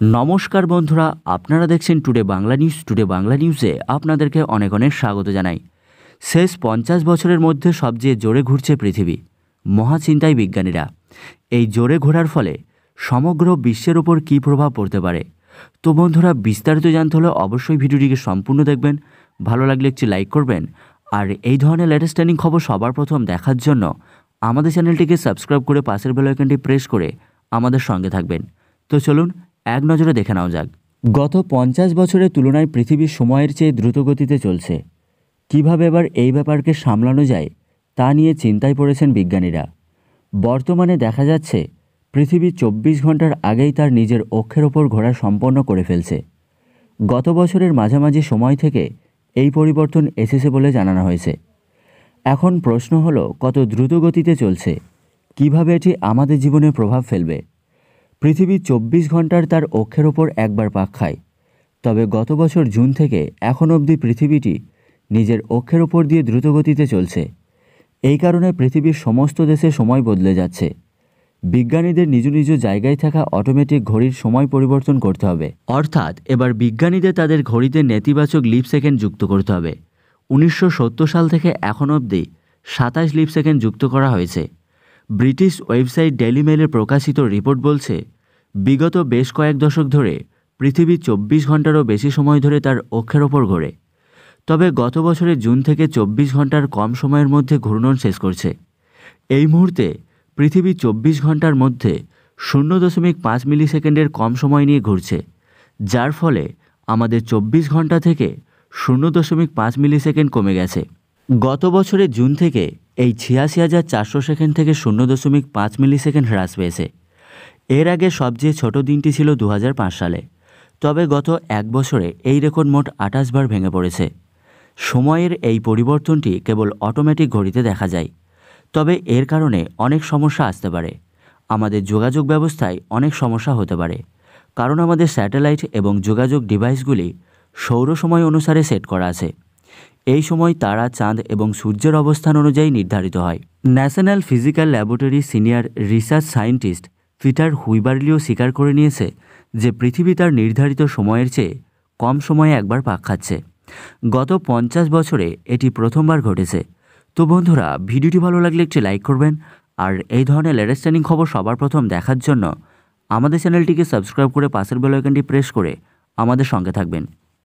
নমস্কার বন্ধুরা, আপনারা দেখছেন today Bangla news today Bangla নিউজে আপনাদেরকে অনেক অনেক স্বাগত জানাই। শেষ পঞ্চাশ বছরের মধ্যে সবচেয়ে জোরে ঘুরছে পৃথিবী মহাচিন্তায় বিজ্ঞানীরা। এই জোরে ঘোরার ফলে সমগ্র বিশ্বের ওপর কী প্রভাব পড়তে পারে? তো বন্ধুরা, বিস্তারিত জানতে হলে অবশ্যই ভিডিওটিকে সম্পূর্ণ দেখবেন, ভালো লাগলে একটি লাইক করবেন। আর এই ধরনের লেটেস্ট ট্রেনিং খবর সবার প্রথম দেখার জন্য আমাদের চ্যানেলটিকে সাবস্ক্রাইব করে পাশের বেল আইকনটি প্রেস করে আমাদের সঙ্গে থাকবেন। তো চলুন এক নজরে দেখে নেওয়া যাক। গত পঞ্চাশ বছরের তুলনায় পৃথিবীর সময়ের চেয়ে দ্রুতগতিতে চলছে। কীভাবে এবার এই ব্যাপারকে সামলানো যায়, তা নিয়ে চিন্তায় পড়েছেন বিজ্ঞানীরা। বর্তমানে দেখা যাচ্ছে, পৃথিবী চব্বিশ ঘণ্টার আগেই তার নিজের অক্ষের ওপর ঘোরা সম্পন্ন করে ফেলছে। গত বছরের মাঝামাঝি সময় থেকে এই পরিবর্তন এসেছে বলে জানানো হয়েছে। এখন প্রশ্ন হলো, কত দ্রুত গতিতে চলছে? কীভাবে এটি আমাদের জীবনে প্রভাব ফেলবে? পৃথিবী চব্বিশ ঘণ্টার তার অক্ষের ওপর একবার পাক খায়। তবে গত বছর জুন থেকে এখন অবধি পৃথিবীটি নিজের অক্ষের ওপর দিয়ে দ্রুতগতিতে চলছে। এই কারণে পৃথিবীর সমস্ত দেশে সময় বদলে যাচ্ছে। বিজ্ঞানীদের নিজ নিজ জায়গায় থাকা অটোমেটিক ঘড়ির সময় পরিবর্তন করতে হবে। অর্থাৎ এবার বিজ্ঞানীদের তাদের ঘড়িতে নেতিবাচক লিপ সেকেন্ড যুক্ত করতে হবে। উনিশশো সত্তর সাল থেকে এখন অবধি সাতাশ লিপ সেকেন্ড যুক্ত করা হয়েছে। ব্রিটিশ ওয়েবসাইট ডেলি মেলের প্রকাশিত রিপোর্ট বলছে, বিগত বেশ কয়েক দশক ধরে পৃথিবী চব্বিশ ঘন্টারও বেশি সময় ধরে তার অক্ষের ওপর ঘোরে। তবে গত বছরের জুন থেকে চব্বিশ ঘণ্টার কম সময়ের মধ্যে ঘূর্ণন শেষ করছে। এই মুহূর্তে পৃথিবী চব্বিশ ঘণ্টার মধ্যে শূন্য দশমিক পাঁচ মিলি সেকেন্ডের কম সময় নিয়ে ঘুরছে, যার ফলে আমাদের চব্বিশ ঘণ্টা থেকে শূন্য দশমিক পাঁচ মিলি সেকেন্ড কমে গেছে। গত বছরের জুন থেকে এই ছিয়াশি হাজার চারশো সেকেন্ড থেকে শূন্য দশমিক পাঁচ মিলি সেকেন্ড হ্রাস পেয়েছে। এর আগে সবচেয়ে ছোট দিনটি ছিল দু হাজার পাঁচ সালে। তবে গত এক বছরে এই রেকর্ড মোট আঠাশ বার ভেঙে পড়েছে। সময়ের এই পরিবর্তনটি কেবল অটোমেটিক ঘড়িতে দেখা যায়। তবে এর কারণে অনেক সমস্যা আসতে পারে। আমাদের যোগাযোগ ব্যবস্থায় অনেক সমস্যা হতে পারে। কারণ আমাদের স্যাটেলাইট এবং যোগাযোগ ডিভাইসগুলি সৌর সময় অনুসারে সেট করা আছে। এই সময় তারা চাঁদ এবং সূর্যের অবস্থান অনুযায়ী নির্ধারিত হয়। National physical laboratory senior research scientist Peter হুইবার্লিও স্বীকার করে নিয়েছে যে পৃথিবী তার নির্ধারিত সময়ের চেয়ে কম সময়ে একবার পাক খাচ্ছে। গত পঞ্চাশ বছরে এটি প্রথমবার ঘটেছে। তো বন্ধুরা, ভিডিওটি ভালো লাগলে একটি লাইক করবেন আর এই ধরনের লেটেস্ট খবর সবার প্রথম দেখার জন্য আমাদের চ্যানেলটিকে সাবস্ক্রাইব করে পাশের বেল আইকনটি প্রেস করে আমাদের সঙ্গে থাকবেন।